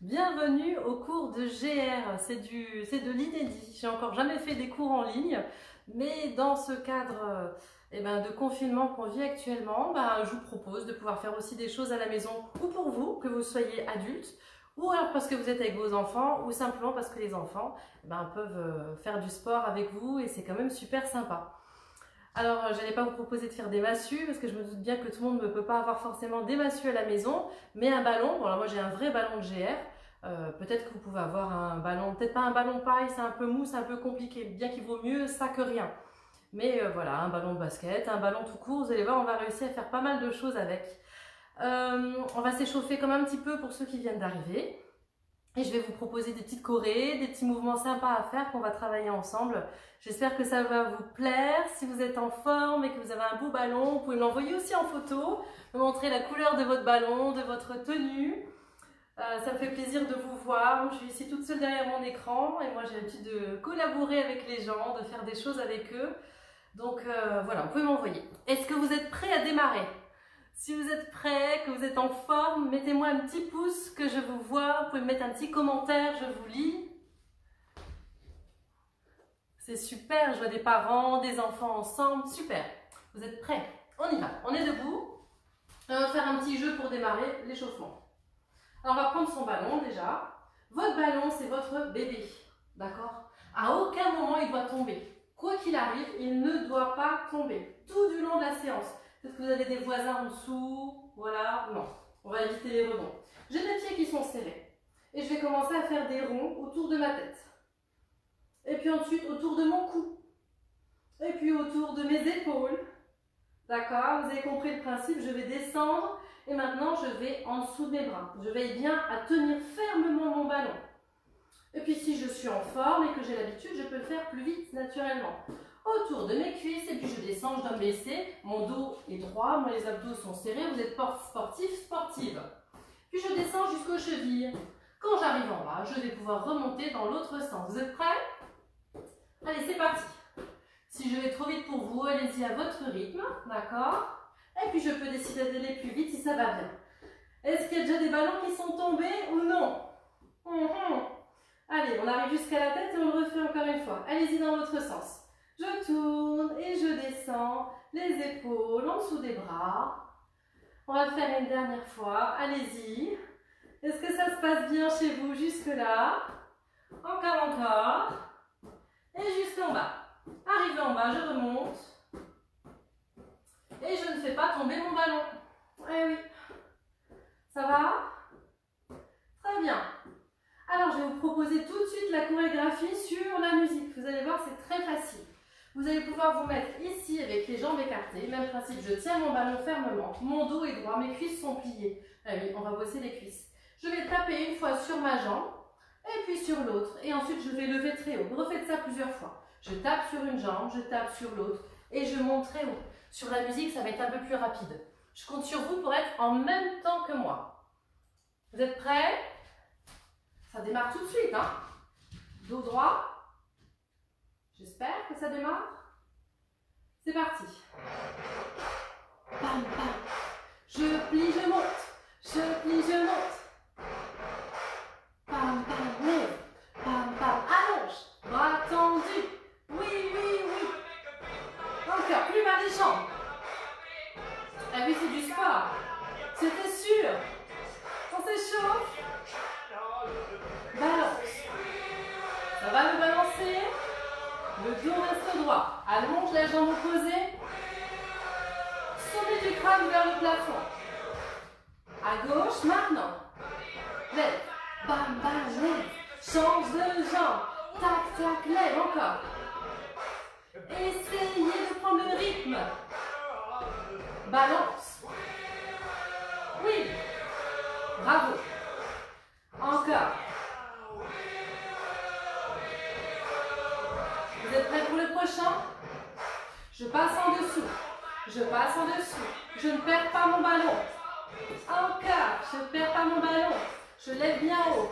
Bienvenue au cours de GR, c'est de l'inédit. J'ai encore jamais fait des cours en ligne, mais dans ce cadre eh ben, de confinement qu'on vit actuellement, ben, je vous propose de pouvoir faire aussi des choses à la maison ou pour vous, que vous soyez adulte, ou alors parce que vous êtes avec vos enfants, ou simplement parce que les enfants ben, peuvent euh, faire du sport avec vous et c'est quand même super sympa. Alors, je n'allais pas vous proposer de faire des massues parce que je me doute bien que tout le monde ne peut pas avoir forcément des massues à la maison, mais un ballon, bon moi j'ai un vrai ballon de GR, euh, peut-être que vous pouvez avoir un ballon, peut-être pas un ballon paille, c'est un peu mou, c'est un peu compliqué, bien qu'il vaut mieux ça que rien. Mais euh, voilà, un ballon de basket, un ballon tout court, vous allez voir, on va réussir à faire pas mal de choses avec. Euh, on va s'échauffer comme un petit peu pour ceux qui viennent d'arriver. Et je vais vous proposer des petites chorés, des petits mouvements sympas à faire qu'on va travailler ensemble. J'espère que ça va vous plaire. Si vous êtes en forme et que vous avez un beau ballon, vous pouvez l'envoyer aussi en photo, me montrer la couleur de votre ballon, de votre tenue. Euh, ça me fait plaisir de vous voir. Je suis ici toute seule derrière mon écran et moi j'ai l'habitude de collaborer avec les gens, de faire des choses avec eux. Donc euh, voilà, vous pouvez m'envoyer. Est-ce que vous êtes prêts à démarrer? Si vous êtes prêts, que vous êtes en forme, mettez-moi un petit pouce que je vous vois. Vous pouvez me mettre un petit commentaire, je vous lis. C'est super, je vois des parents, des enfants ensemble, super. Vous êtes prêts? On y va, on est debout. On va faire un petit jeu pour démarrer l'échauffement. Alors on va prendre son ballon déjà. Votre ballon, c'est votre bébé, d'accord? À aucun moment il doit tomber. Quoi qu'il arrive, il ne doit pas tomber tout du long de la séance. Peut-être que vous avez des voisins en dessous, voilà, non. On va éviter les rebonds. J'ai des pieds qui sont serrés. Et je vais commencer à faire des ronds autour de ma tête. Et puis ensuite autour de mon cou. Et puis autour de mes épaules. D'accord Vous avez compris le principe, je vais descendre et maintenant je vais en dessous de mes bras. Je veille bien à tenir fermement mon ballon. Et puis si je suis en forme et que j'ai l'habitude, je peux le faire plus vite naturellement autour de mes cuisses et puis je descends, je dois me baisser. Mon dos est droit, moi les abdos sont serrés, vous êtes sportif, sportive. Puis je descends jusqu'aux chevilles. Quand j'arrive en bas, je vais pouvoir remonter dans l'autre sens. Vous êtes prêts? Allez, c'est parti. Si je vais trop vite pour vous, allez-y à votre rythme, d'accord? Et puis je peux décider d'aller plus vite si ça va bien. Est-ce qu'il y a déjà des ballons qui sont tombés ou non? Hum. Allez, on arrive jusqu'à la tête et on le refait encore une fois. Allez-y dans l'autre sens. Je tourne et je descends les épaules en dessous des bras. On va le faire une dernière fois. Allez-y. Est-ce que ça se passe bien chez vous jusque-là? Encore, encore. Et jusqu'en bas. Arrivé en bas, je remonte. Et je ne fais pas tomber mon ballon. Eh oui. Ça va? Très bien. Alors, je vais vous proposer tout de suite la chorégraphie sur la musique. Vous allez voir, c'est très facile. Vous allez pouvoir vous mettre ici avec les jambes écartées. Même principe, je tiens mon ballon fermement. Mon dos est droit, mes cuisses sont pliées. Ah oui, on va bosser les cuisses. Je vais taper une fois sur ma jambe et puis sur l'autre. Et ensuite, je vais lever très haut. Refaites ça plusieurs fois. Je tape sur une jambe, je tape sur l'autre et je monte très haut. Sur la musique, ça va être un peu plus rapide. Je compte sur vous pour être en même temps que moi. Vous êtes prêts? Ça démarre tout de suite. Hein dos droit, J'espère que ça démarre. C'est parti. Bam, bam. Je plie, je monte. Je plie, je monte. Je passe en dessous. Je passe en dessous. Je ne perds pas mon ballon. Encore. Je ne perds pas mon ballon. Je lève bien haut.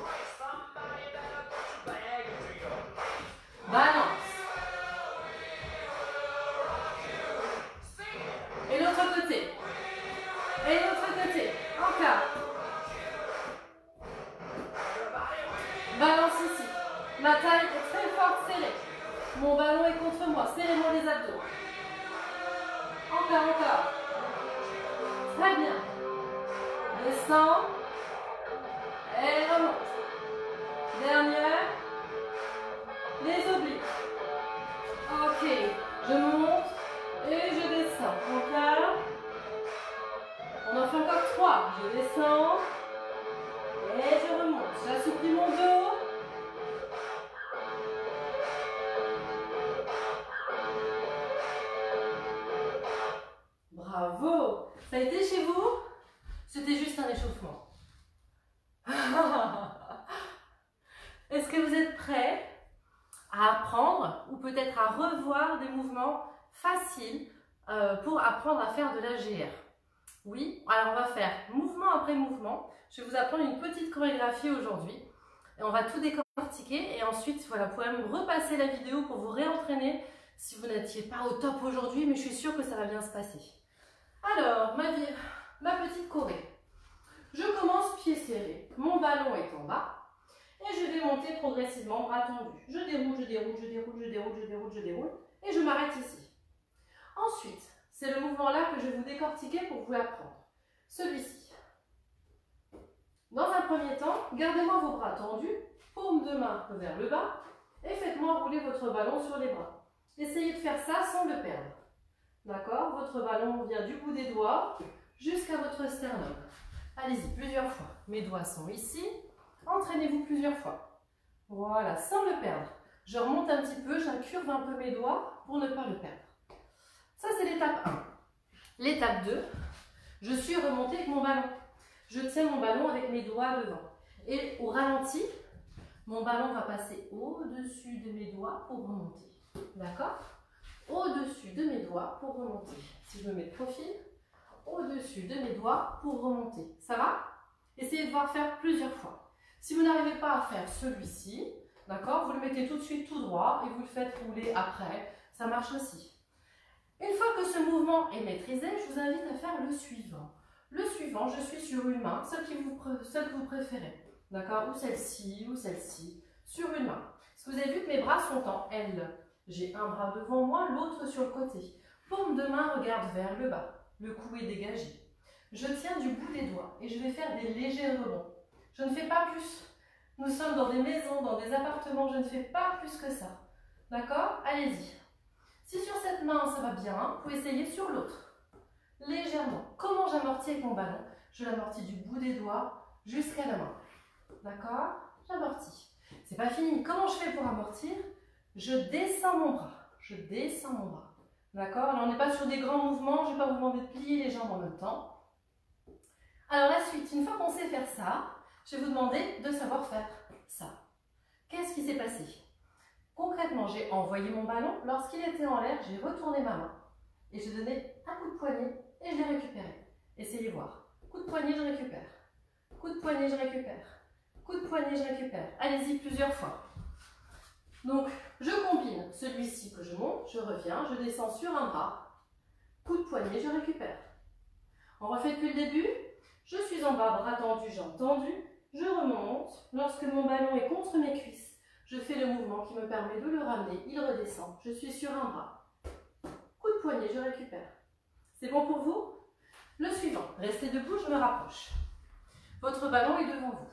je descends. Et je remonte. J'assouplis mon dos. Bravo Ça a été chez vous? C'était juste un échauffement. Est-ce que vous êtes prêts à apprendre ou peut-être à revoir des mouvements faciles euh, pour apprendre à faire de la GR oui Alors on va faire mouvement après mouvement. Je vais vous apprendre une petite chorégraphie aujourd'hui. On va tout décortiquer et ensuite voilà, vous pourrez me repasser la vidéo pour vous réentraîner si vous n'étiez pas au top aujourd'hui, mais je suis sûre que ça va bien se passer. Alors, ma, petite choré. Je commence pied serré. Mon ballon est en bas. Et je vais monter progressivement, bras tendus. Je déroule, je déroule, je déroule, je déroule, je déroule, je déroule. Et je m'arrête ici. Ensuite, c'est le mouvement-là que je vais vous décortiquer pour vous l'apprendre. Celui-ci. Dans un premier temps, gardez-moi vos bras tendus, paume de main vers le bas, et faites-moi rouler votre ballon sur les bras. Essayez de faire ça sans le perdre. D'accord Votre ballon vient du bout des doigts jusqu'à votre sternum. Allez-y, plusieurs fois. Mes doigts sont ici. Entraînez-vous plusieurs fois. Voilà, sans le perdre. Je remonte un petit peu, j'incurve un peu mes doigts pour ne pas le perdre. Ça, c'est l'étape 1. L'étape 2, je suis remontée avec mon ballon. Je tiens mon ballon avec mes doigts devant. Et au ralenti, mon ballon va passer au-dessus de mes doigts pour remonter. D'accord? Au-dessus de mes doigts pour remonter. Si je me mets de profil, au-dessus de mes doigts pour remonter. Ça va? Essayez de voir faire plusieurs fois. Si vous n'arrivez pas à faire celui-ci, d'accord, vous le mettez tout de suite tout droit et vous le faites rouler après. Ça marche aussi. Une fois que ce mouvement est maîtrisé, je vous invite à faire le suivant. Le suivant, je suis sur une main, celle, que vous préférez. D'accord? Ou celle-ci, ou celle-ci, sur une main. Parce que vous avez vu que mes bras sont en L. J'ai un bras devant moi, l'autre sur le côté. Paume de main regarde vers le bas. Le cou est dégagé. Je tiens du bout des doigts et je vais faire des légers rebonds. Je ne fais pas plus. Nous sommes dans des maisons, dans des appartements, je ne fais pas plus que ça. D'accord? Allez-y. Si sur cette main ça va bien, vous pouvez essayer sur l'autre. Légèrement. Comment j'amortis avec mon ballon? Je l'amortis du bout des doigts jusqu'à la main. D'accord? J'amortis. C'est pas fini. Comment je fais pour amortir? Je descends mon bras. Je descends mon bras. D'accord? Là, on n'est pas sur des grands mouvements. Je vais pas vous demander de plier les jambes en même temps. Alors, la suite, une fois qu'on sait faire ça, je vais vous demander de savoir faire ça. Qu'est-ce qui s'est passé? Concrètement, j'ai envoyé mon ballon. Lorsqu'il était en l'air, j'ai retourné ma main. Et j'ai donné un coup de poignet et je l'ai récupéré. Essayez voir. Coup de poignet, je récupère. Coup de poignet, je récupère. Coup de poignet, je récupère. Allez-y plusieurs fois. Donc, je combine celui-ci que je monte, je reviens, je descends sur un bras, coup de poignet, je récupère. On refait depuis le début. Je suis en bas, bras tendu, jambes tendues. Je remonte. Lorsque mon ballon est contre mes cuisses, je fais le mouvement qui me permet de le ramener. Il redescend. Je suis sur un bras. Coup de poignet, je récupère. C'est bon pour vous? Le suivant. Restez debout, je me rapproche. Votre ballon est devant vous.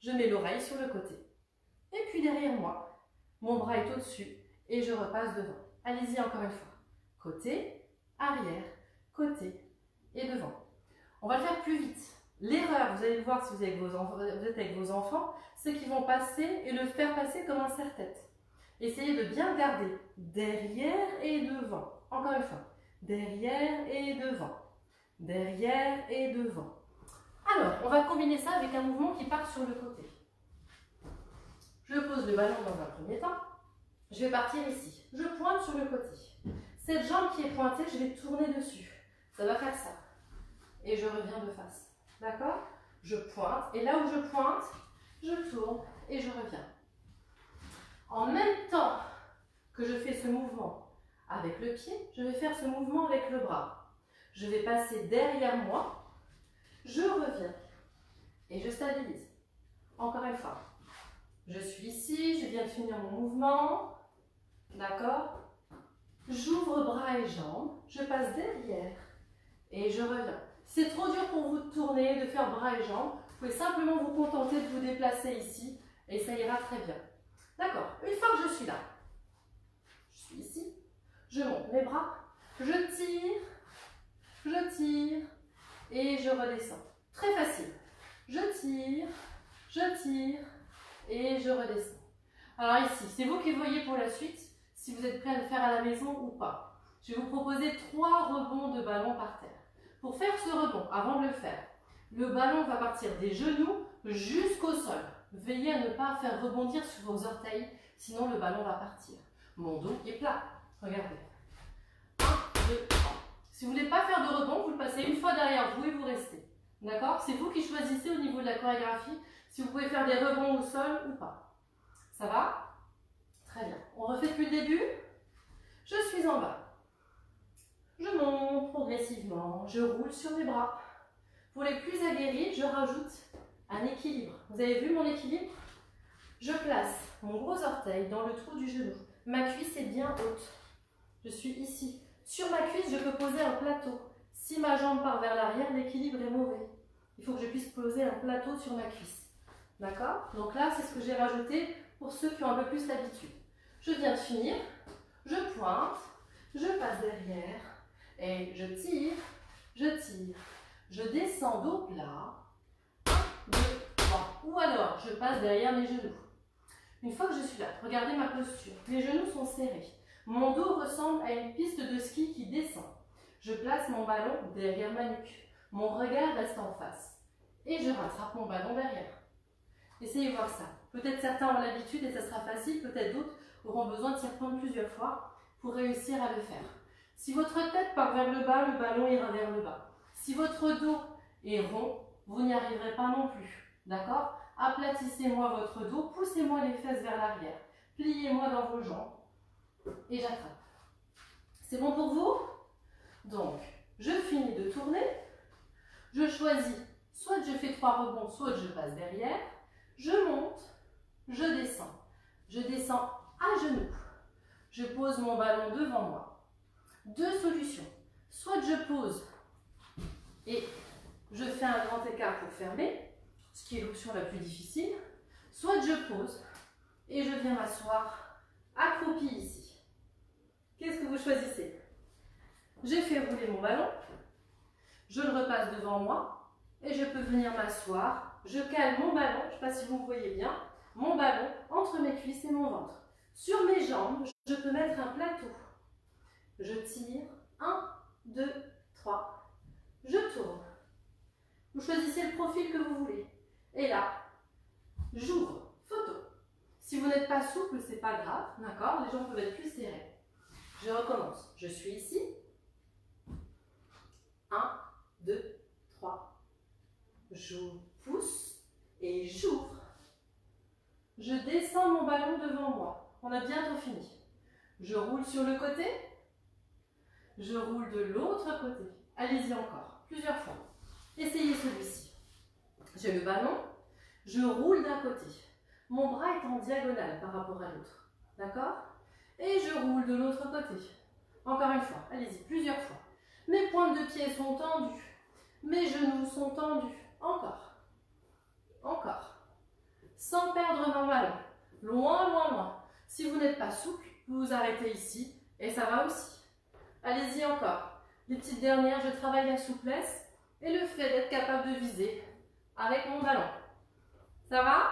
Je mets l'oreille sur le côté. Et puis derrière moi, mon bras est au-dessus et je repasse devant. Allez-y encore une fois. Côté, arrière, côté et devant. On va le faire plus vite. L'erreur, vous allez le voir si vous, êtes avec vos enfants, c'est qu'ils vont passer et le faire passer comme un serre-tête. Essayez de bien garder derrière et devant. Encore une fois. Derrière et devant. Derrière et devant. Alors, on va combiner ça avec un mouvement qui part sur le côté. Je pose le ballon dans un premier temps. Je vais partir ici. Je pointe sur le côté. Cette jambe qui est pointée, je vais tourner dessus. Ça va faire ça. Et je reviens de face. D'accord? Je pointe. Et là où je pointe, je tourne et je reviens. En même temps que je fais ce mouvement avec le pied, je vais faire ce mouvement avec le bras. Je vais passer derrière moi. Je reviens. Et je stabilise. Encore une fois. Je suis ici, je viens de finir mon mouvement. D'accord? J'ouvre bras et jambes, je passe derrière et je reviens. C'est trop dur pour vous de tourner, de faire bras et jambes. Vous pouvez simplement vous contenter de vous déplacer ici et ça ira très bien. D'accord Une fois que je suis là, je suis ici, je monte mes bras, je tire, je tire et je redescends. Très facile. Je tire, je tire et je redescends. Alors ici, c'est vous qui voyez pour la suite si vous êtes prêt à le faire à la maison ou pas. Je vais vous proposer trois rebonds de ballon par terre. Pour faire ce rebond, avant de le faire, le ballon va partir des genoux jusqu'au sol. Veillez à ne pas faire rebondir sur vos orteils, sinon le ballon va partir. Mon dos est plat. Regardez. 1, 2, 3. Si vous ne voulez pas faire de rebond, vous le passez une fois derrière vous et vous restez. D'accord? C'est vous qui choisissez au niveau de la chorégraphie si vous pouvez faire des rebonds au sol ou pas. Ça va? Très bien. On refait depuis le début? Je suis en bas. Je monte progressivement. Je roule sur mes bras. Pour les plus aguerris, je rajoute un équilibre. Vous avez vu mon équilibre? Je place mon gros orteil dans le trou du genou. Ma cuisse est bien haute. Je suis ici. Sur ma cuisse, je peux poser un plateau. Si ma jambe part vers l'arrière, l'équilibre est mauvais. Il faut que je puisse poser un plateau sur ma cuisse. D'accord? Donc là, c'est ce que j'ai rajouté pour ceux qui ont un peu plus l'habitude. Je viens de finir. Je pointe. Je passe derrière. Et je tire. Je tire. Je descends dos plat. 1, 2, 3. Ou alors, je passe derrière mes genoux. Une fois que je suis là, regardez ma posture. Les genoux sont serrés. Mon dos ressemble à une piste de ski qui descend. Je place mon ballon derrière ma nuque. Mon regard reste en face. Et je rattrape mon ballon derrière. Essayez voir ça. Peut-être certains ont l'habitude et ça sera facile, peut-être d'autres auront besoin de s'y reprendre plusieurs fois pour réussir à le faire. Si votre tête part vers le bas, le ballon ira vers le bas. Si votre dos est rond, vous n'y arriverez pas non plus. D'accord? Aplatissez-moi votre dos, poussez-moi les fesses vers l'arrière. Pliez-moi dans vos jambes et j'attrape. C'est bon pour vous? Donc, je finis de tourner. Je choisis, soit je fais trois rebonds, soit je passe derrière. Je monte, je descends. Je descends à genoux. Je pose mon ballon devant moi. Deux solutions. Soit je pose et je fais un grand écart pour fermer, ce qui est l'option la plus difficile. Soit je pose et je viens m'asseoir accroupi ici. Qu'est-ce que vous choisissez? J'ai fait rouler mon ballon, je le repasse devant moi et je peux venir m'asseoir. Je cale mon ballon, je ne sais pas si vous voyez bien, mon ballon entre mes cuisses et mon ventre. Sur mes jambes, je peux mettre un plateau. Je tire. 1, 2, 3. Je tourne. Vous choisissez le profil que vous voulez. Et là, j'ouvre. Photo. Si vous n'êtes pas souple, c'est pas grave, d'accord? Les jambes peuvent être plus serrées. Je recommence. Je suis ici. 1, 2, 3. Je pousse et j'ouvre. Je descends mon ballon devant moi. On a bientôt fini. Je roule sur le côté. Je roule de l'autre côté. Allez-y encore, plusieurs fois. Essayez celui-ci. J'ai le ballon. Je roule d'un côté. Mon bras est en diagonale par rapport à l'autre. D'accord? Et je roule de l'autre côté. Encore une fois, allez-y, plusieurs fois. Mes pointes de pied sont tendues. Mes genoux sont tendus. Encore. Encore. Sans perdre mon ballon. Loin, loin, loin. Si vous n'êtes pas souple, vous vous arrêtez ici et ça va aussi. Allez-y encore. Les petites dernières, je travaille la souplesse et le fait d'être capable de viser avec mon ballon. Ça va?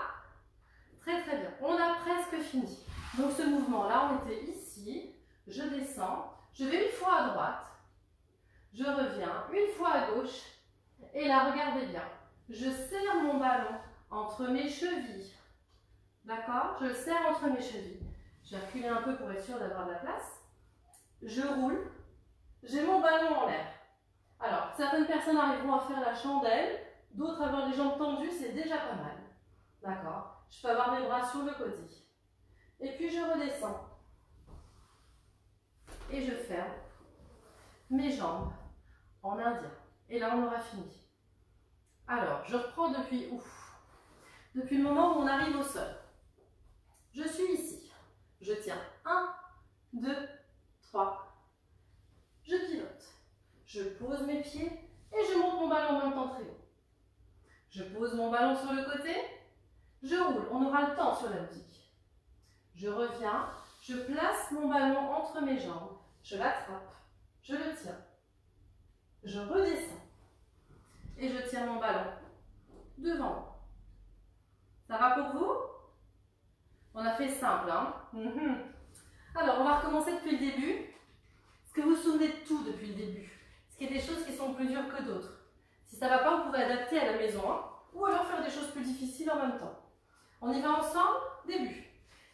Très très bien. On a presque fini. Donc ce mouvement-là, on était ici. Je descends. Je vais une fois à droite. Je reviens une fois à gauche. Et là, regardez bien. Je serre mon ballon entre mes chevilles. D'accord? Je le serre entre mes chevilles. Je vais reculer un peu pour être sûr d'avoir de la place. Je roule. J'ai mon ballon en l'air. Alors, certaines personnes arriveront à faire la chandelle. D'autres avoir les jambes tendues, c'est déjà pas mal. D'accord je peux avoir mes bras sur le côté. Et puis je redescends. Et je ferme mes jambes en indien. Et là, on aura fini. Alors, je reprends depuis ouf. Depuis le moment où on arrive au sol. Je suis ici. Je tiens 1, 2, 3. Je pivote. Je pose mes pieds et je monte mon ballon en même temps très haut. Je pose mon ballon sur le côté. Je roule. On aura le temps sur la musique. Je reviens. Je place mon ballon entre mes jambes. Je l'attrape. Je le tiens. Je redescends. Et je tiens mon ballon devant moi. Ça va pour vous? On a fait simple, hein? Mhm. Alors, on va recommencer depuis le début. Est-ce que vous vous souvenez de tout depuis le début Est-ce qu'il y a des choses qui sont plus dures que d'autres Si ça ne va pas, vous pouvez adapter à la maison, hein ou alors faire des choses plus difficiles en même temps. On y va ensemble Début.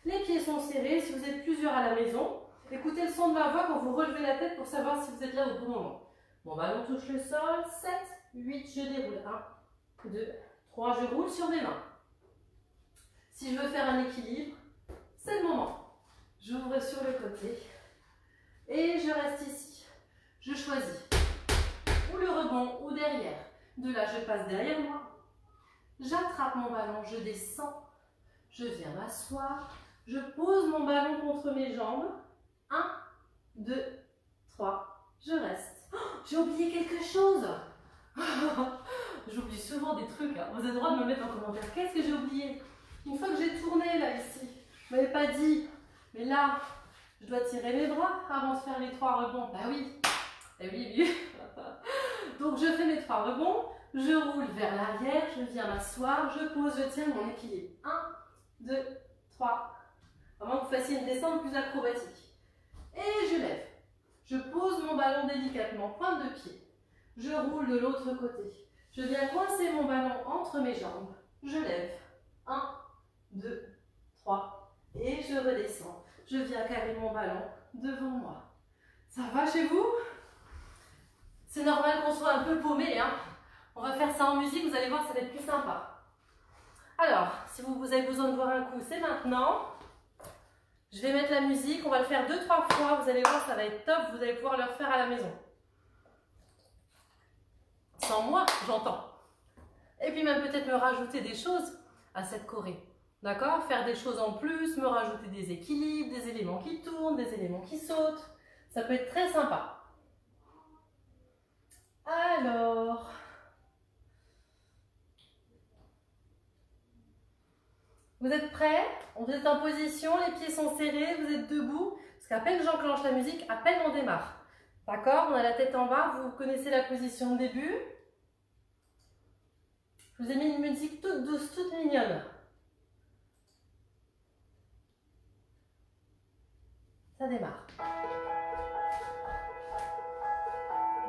Les pieds sont serrés. Si vous êtes plusieurs à la maison, écoutez le son de ma voix quand vous relevez la tête pour savoir si vous êtes là au bon moment. Mon ballon touche le sol. 7, 8, je déroule. 1, 2, 3, je roule sur mes mains. Si je veux faire un équilibre, c'est le moment. J'ouvre sur le côté et je reste ici. Je choisis ou le rebond ou derrière. De là, je passe derrière moi. J'attrape mon ballon, je descends. Je viens m'asseoir. Je pose mon ballon contre mes jambes. 1, 2, 3. Je reste. Oh, j'ai oublié quelque chose. J'oublie souvent des trucs. Hein. Vous avez le droit de me mettre en commentaire. Qu'est-ce que j'ai oublié? Une fois que j'ai tourné là, ici, ne m'avais pas dit. Mais là, je dois tirer mes bras avant de faire les trois rebonds. Bah oui. Eh oui, oui. Donc je fais mes trois rebonds. Je roule vers l'arrière. Je viens m'asseoir. Je pose, je tiens mon équilibre. 1, 2, 3. Vraiment que vous fassiez une descente plus acrobatique. Et je lève. Je pose mon ballon délicatement, pointe de pied. Je roule de l'autre côté. Je viens coincer mon ballon entre mes jambes. Je lève. 1, 2, 3. Et je redescends. Je viens caler mon ballon devant moi. Ça va chez vous? C'est normal qu'on soit un peu paumé. Hein On va faire ça en musique, vous allez voir, ça va être plus sympa. Alors, si vous, avez besoin de voir un coup, c'est maintenant. Je vais mettre la musique, on va le faire deux, trois fois. Vous allez voir, ça va être top. Vous allez pouvoir le refaire à la maison. Sans moi, j'entends. Et puis même peut-être me rajouter des choses à cette choré. D'accord? Faire des choses en plus, me rajouter des équilibres, des éléments qui tournent, des éléments qui sautent. Ça peut être très sympa. Alors... Vous êtes prêts? Vous êtes en position, les pieds sont serrés, vous êtes debout. Parce qu'à peine j'enclenche la musique, à peine on démarre. D'accord? On a la tête en bas, vous connaissez la position de début. Je vous ai mis une musique toute douce, toute mignonne. Ça démarre.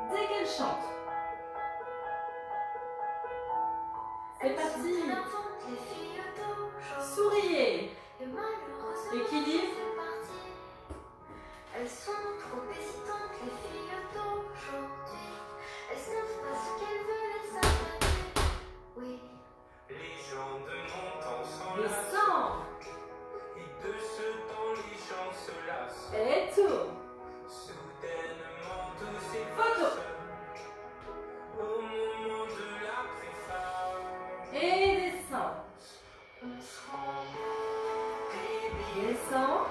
Dès qu'elle chante. C'est parti. Souriez. Équilibre. Elles sont trop hésitantes, les filles d'aujourd'hui. Elles savent pas ce qu'elles veulent, elles savent Oui. Les gens de mon temps sont Et tout. Photo. Et descends. On se rend des Descends.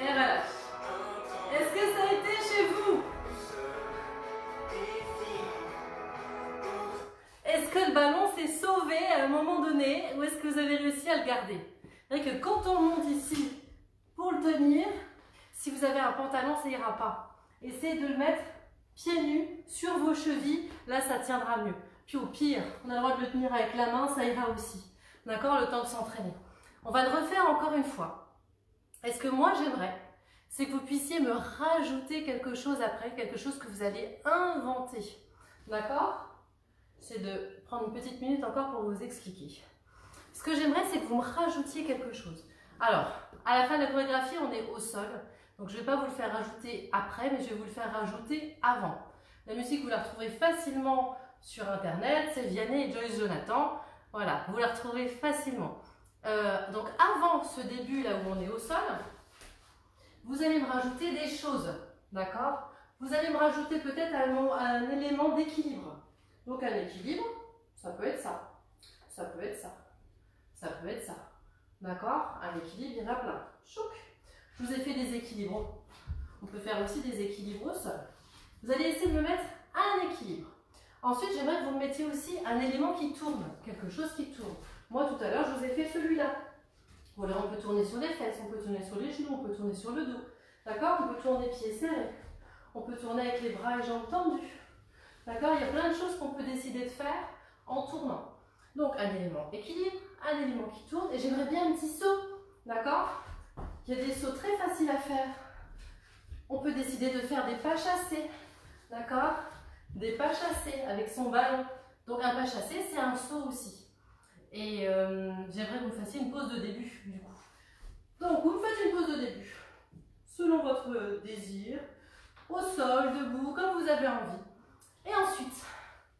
Et relâche. Est-ce que ça a été chez vous? Est-ce que le ballon s'est sauvé à un moment donné ou est-ce que vous avez réussi à le garder? C'est vrai que quand on monte ici pour le tenir, si vous avez un pantalon, ça ira pas. Essayez de le mettre pieds nus sur vos chevilles, là ça tiendra mieux. Puis au pire, on a le droit de le tenir avec la main, ça ira aussi. D'accord Le temps de s'entraîner. On va le refaire encore une fois. Est-ce que moi j'aimerais c'est que vous puissiez me rajouter quelque chose après, quelque chose que vous allez inventer. D'accord? C'est de prendre une petite minute encore pour vous expliquer. Ce que j'aimerais, c'est que vous me rajoutiez quelque chose. Alors, à la fin de la chorégraphie, on est au sol. Donc, je ne vais pas vous le faire rajouter après, mais je vais vous le faire rajouter avant. La musique, vous la retrouverez facilement sur Internet. C'est Vianney et Joyce Jonathan. Voilà, vous la retrouverez facilement. Euh, donc, avant ce début, là où on est au sol, vous allez me rajouter des choses, d'accord? Vous allez me rajouter peut-être un, un, élément d'équilibre. Donc un équilibre, ça peut être ça, ça peut être ça, ça peut être ça, D'accord? Un équilibre, il y en a plein. Chouc Je vous ai fait des équilibres. On peut faire aussi des équilibres au sol. Vous allez essayer de me mettre un équilibre. Ensuite, j'aimerais que vous me mettiez aussi un élément qui tourne, quelque chose qui tourne. Moi, tout à l'heure, je vous ai fait celui-là. Voilà, on peut tourner sur les fesses, on peut tourner sur les genoux, on peut tourner sur le dos. D'accord? On peut tourner pieds serrés. On peut tourner avec les bras et jambes tendus. D'accord? Il y a plein de choses qu'on peut décider de faire en tournant. Donc, un élément équilibre, un élément qui tourne, et j'aimerais bien un petit saut. D'accord? Il y a des sauts très faciles à faire. On peut décider de faire des pas chassés. D'accord? Des pas chassés avec son ballon. Donc, un pas chassé, c'est un saut aussi. Et euh, j'aimerais que vous fassiez une pause de début, du coup. Donc, vous me faites une pause de début, selon votre désir, au sol, debout, comme vous avez envie. Et ensuite,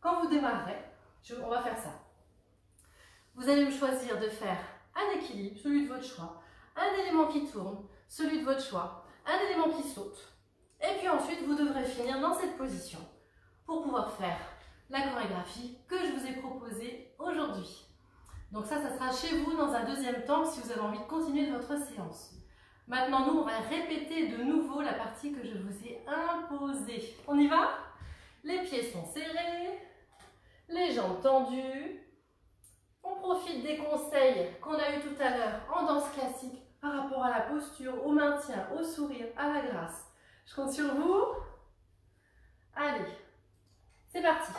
quand vous démarrerez, on va faire ça. Vous allez choisir de faire un équilibre, celui de votre choix, un élément qui tourne, celui de votre choix, un élément qui saute. Et puis ensuite, vous devrez finir dans cette position pour pouvoir faire la chorégraphie que je vous ai proposée aujourd'hui. Donc ça, ça sera chez vous dans un deuxième temps si vous avez envie de continuer votre séance. Maintenant, nous, on va répéter de nouveau la partie que je vous ai imposée. On y va? Les pieds sont serrés, les jambes tendues. On profite des conseils qu'on a eu tout à l'heure en danse classique par rapport à la posture, au maintien, au sourire, à la grâce. Je compte sur vous. Allez, c'est parti.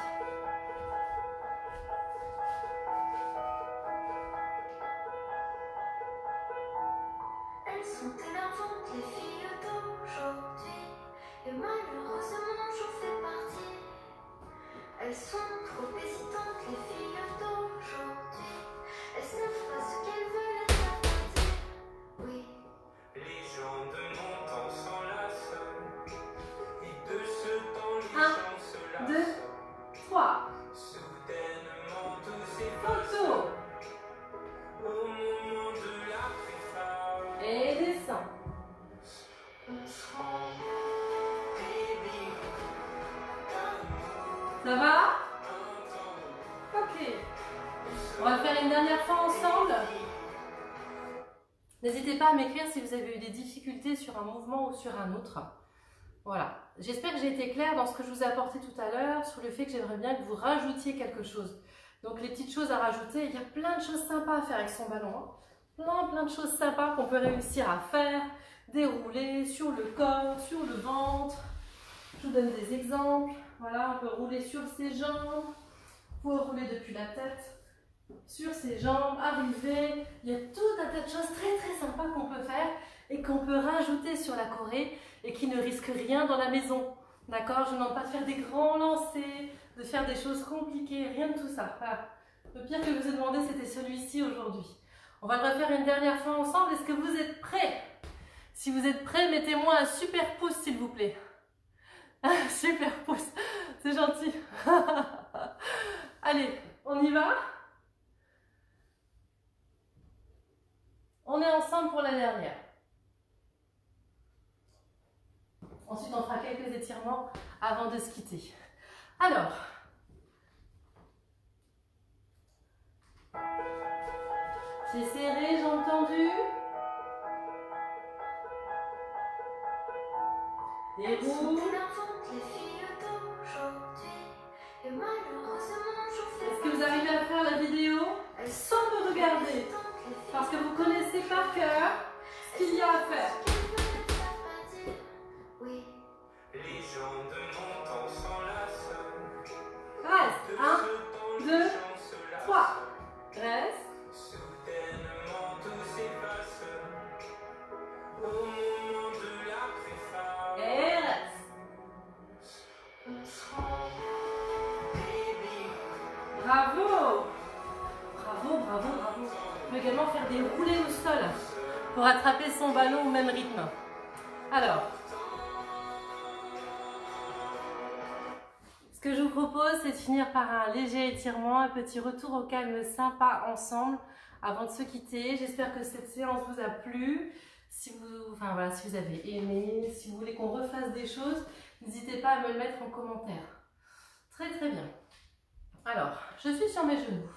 À m'écrire si vous avez eu des difficultés sur un mouvement ou sur un autre. Voilà. J'espère que j'ai été claire dans ce que je vous ai apporté tout à l'heure, sur le fait que j'aimerais bien que vous rajoutiez quelque chose. Donc les petites choses à rajouter, il y a plein de choses sympas à faire avec son ballon. hein. Plein, plein de choses sympas qu'on peut réussir à faire, dérouler sur le corps, sur le ventre. Je vous donne des exemples. Voilà, on peut rouler sur ses jambes, vous rouler depuis la tête, sur ses jambes, arriver. Il y a tout un tas de choses très très sympas qu'on peut faire et qu'on peut rajouter sur la Corée et qui ne risquent rien dans la maison. D'accord? Je ne demande pas de faire des grands lancers, de faire des choses compliquées, rien de tout ça. Voilà. Le pire que je vous ai demandé, c'était celui-ci aujourd'hui. On va le refaire une dernière fois ensemble. Est-ce que vous êtes prêts? Si vous êtes prêts, mettez-moi un super pouce, s'il vous plaît. Un super pouce, c'est gentil. Allez, on y va? On est ensemble pour la dernière. Ensuite, on fera quelques étirements avant de se quitter. Alors, pieds serrés, jambes tendues. Déroule. Est-ce que vous arrivez à faire la vidéo? Sans me regarder Parce que vous connaissez par cœur ce qu'il y a à faire. Oui, Les gens de mon temps s'enlacent. Reste. De 1, ce temps, les deux, gens se lassent. trois. Reste. Pour attraper son ballon au même rythme. Alors, ce que je vous propose, c'est de finir par un léger étirement, un petit retour au calme sympa ensemble avant de se quitter. J'espère que cette séance vous a plu. Si vous, enfin, voilà, si vous avez aimé, si vous voulez qu'on refasse des choses, n'hésitez pas à me le mettre en commentaire. Très très bien. Alors, je suis sur mes genoux.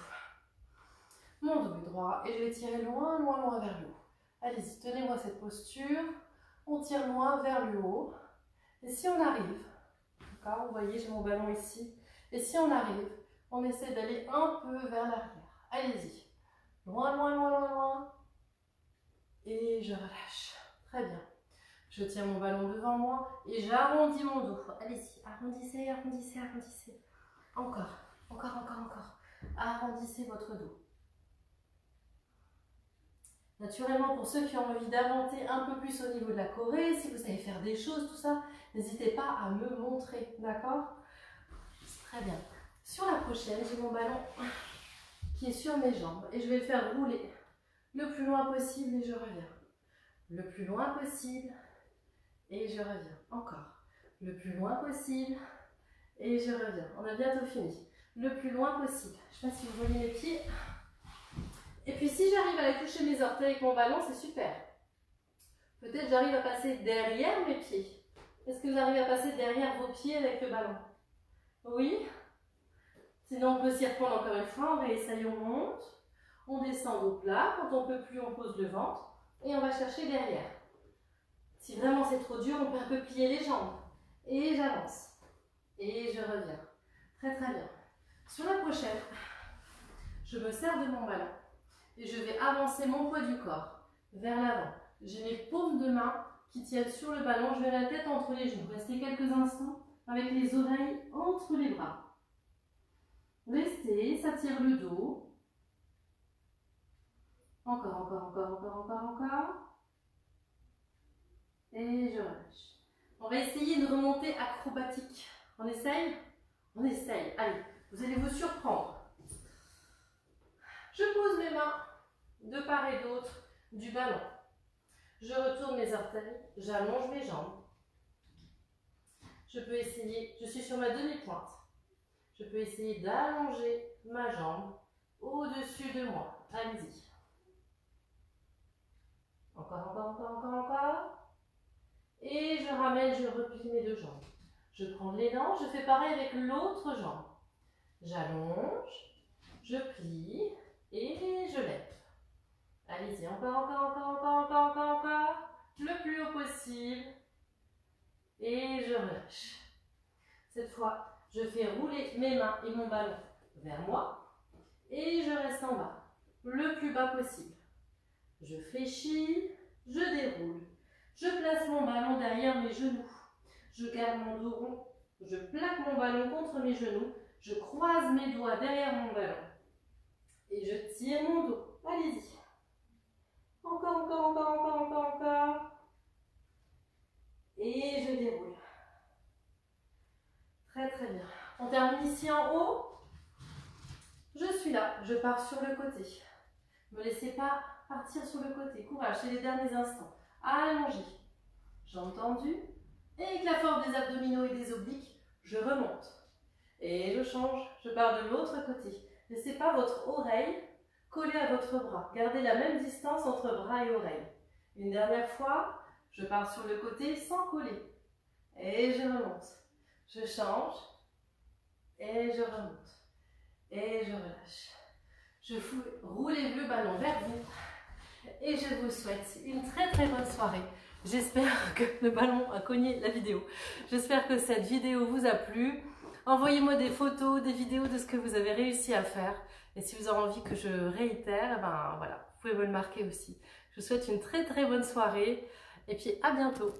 mon dos droit et je vais tirer loin, loin, loin vers le haut. Allez-y, tenez-moi cette posture. On tire loin vers le haut. Et si on arrive, vous voyez, j'ai mon ballon ici. Et si on arrive, on essaie d'aller un peu vers l'arrière. Allez-y. Loin, loin, loin, loin, loin. Et je relâche. Très bien. Je tiens mon ballon devant moi et j'arrondis mon dos. Allez-y, arrondissez, arrondissez, arrondissez. Encore, encore, encore, encore. Arrondissez votre dos. Naturellement, pour ceux qui ont envie d'inventer un peu plus au niveau de la Corée, si vous savez faire des choses, tout ça, n'hésitez pas à me montrer, d'accord? Très bien. Sur la prochaine, j'ai mon ballon qui est sur mes jambes et je vais le faire rouler le plus loin possible et je reviens. Le plus loin possible et je reviens. Encore. Le plus loin possible et je reviens. On a bientôt fini. Le plus loin possible. Je ne sais pas si vous voyez mes pieds. Et puis si j'arrive à aller toucher mes orteils avec mon ballon, c'est super. Peut-être j'arrive à passer derrière mes pieds. Est-ce que vous arrivez à passer derrière vos pieds avec le ballon? Oui Sinon on peut s'y reprendre encore une fois. On réessaye, on monte. On descend au plat. Quand on ne peut plus, on pose le ventre. Et on va chercher derrière. Si vraiment c'est trop dur, on peut un peu plier les jambes. Et j'avance. Et je reviens. Très très bien. Sur la prochaine, je me sers de mon ballon et je vais avancer mon poids du corps vers l'avant. J'ai mes paumes de main qui tiennent sur le ballon. Je mets la tête entre les genoux. Restez quelques instants avec les oreilles entre les bras. Restez, ça tire le dos. Encore, encore, encore, encore, encore, encore. Et je relâche. On va essayer une remontée acrobatique. On essaye? On essaye. Allez, vous allez vous surprendre. Je pose mes mains de part et d'autre du ballon. Je retourne mes orteils, j'allonge mes jambes. Je peux essayer, je suis sur ma demi-pointe. Je peux essayer d'allonger ma jambe au-dessus de moi. Allez-y. Encore, encore, encore, encore, encore. Et je ramène, je replie mes deux jambes. Je prends l'élan, je fais pareil avec l'autre jambe. J'allonge, je plie et je lève. Allez-y, encore, encore, encore, encore, encore, encore, encore. Le plus haut possible. Et je relâche. Cette fois, je fais rouler mes mains et mon ballon vers moi. Et je reste en bas, le plus bas possible. Je fléchis, je déroule. Je place mon ballon derrière mes genoux. Je garde mon dos rond. Je plaque mon ballon contre mes genoux. Je croise mes doigts derrière mon ballon. Et je tire mon dos. Allez-y. Encore, encore, encore, encore, encore, encore. Et je déroule. Très, très bien. On termine ici en haut. Je suis là. Je pars sur le côté. Ne me laissez pas partir sur le côté. Courage, c'est les derniers instants. Allongez. Jambes tendues. Et avec la force des abdominaux et des obliques, je remonte. Et je change. Je pars de l'autre côté. Laissez pas votre oreille coller à votre bras. Gardez la même distance entre bras et oreille. Une dernière fois, je pars sur le côté sans coller. Et je remonte. Je change. Et je remonte. Et je relâche. Je fous, roulez le ballon vers vous. Et je vous souhaite une très très bonne soirée. J'espère que le ballon a cogné la vidéo. J'espère que cette vidéo vous a plu. Envoyez-moi des photos, des vidéos de ce que vous avez réussi à faire. Et si vous avez envie que je réitère, eh ben voilà, vous pouvez me le marquer aussi. Je vous souhaite une très très bonne soirée et puis à bientôt.